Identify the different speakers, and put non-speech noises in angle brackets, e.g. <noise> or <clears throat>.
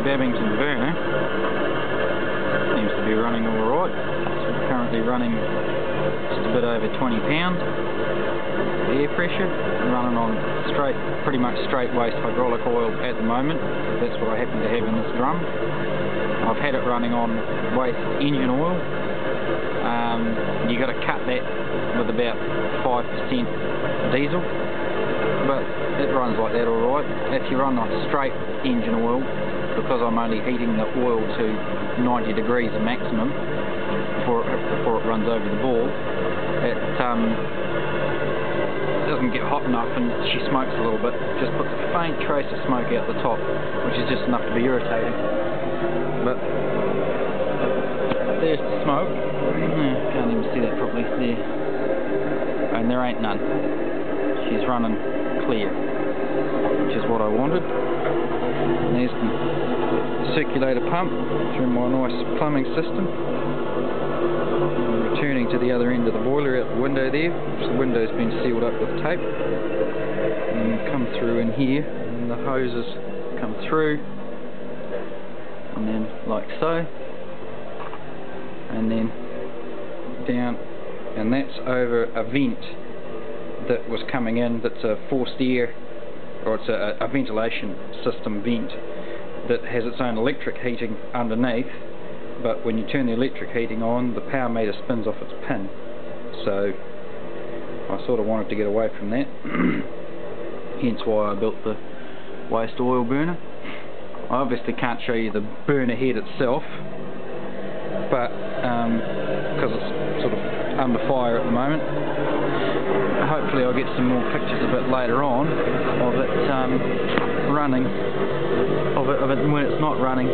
Speaker 1: Babington burner seems to be running alright. Currently running just a bit over 20 pounds air pressure, running on straight, pretty much straight waste hydraulic oil at the moment. That's what I happen to have in this drum. I've had it running on waste engine oil. Um, you got to cut that with about 5% diesel, but it runs like that alright. If you run on straight engine oil, because I'm only heating the oil to 90 degrees maximum before it, before it runs over the ball, it um, doesn't get hot enough and she smokes a little bit. Just puts a faint trace of smoke out the top, which is just enough to be irritating. But there's the smoke. Hmm, can't even see that properly. There. And there ain't none. She's running clear, which is what I wanted. There's the circulator pump through my nice plumbing system returning to the other end of the boiler out the window there. which The window's been sealed up with tape. And come through in here, and the hoses come through, and then like so, and then down, and that's over a vent that was coming in. That's a forced air, or it's a, a ventilation system vent that has its own electric heating underneath but when you turn the electric heating on the power meter spins off its pin. So I sort of wanted to get away from that. <clears throat> Hence why I built the waste oil burner. I obviously can't show you the burner head itself but because um, it's sort of under fire at the moment hopefully I'll get some more pictures a bit later on of it um, running of it, of it when it's not running